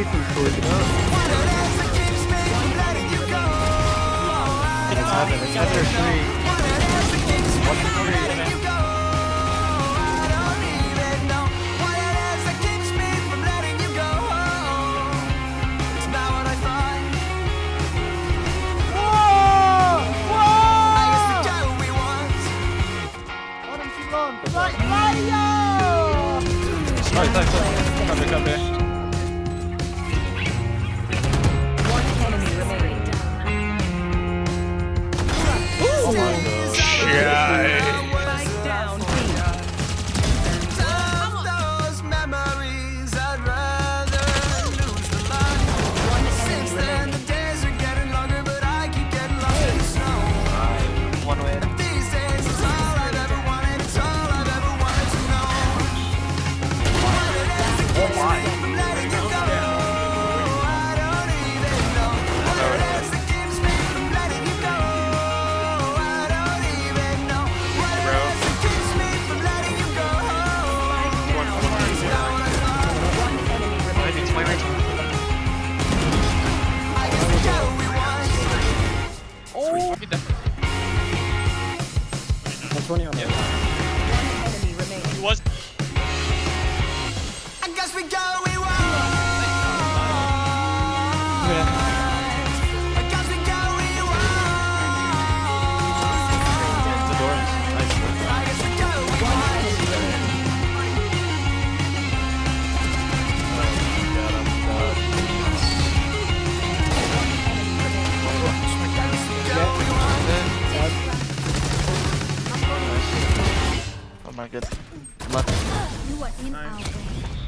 One enemy remaining. It's heaven. It's heaven or three. Sorry, sorry, sorry. Come here, come here. 20 on yeah. He was. I guess we go, we! Yeah. My god. Left. You are in our way.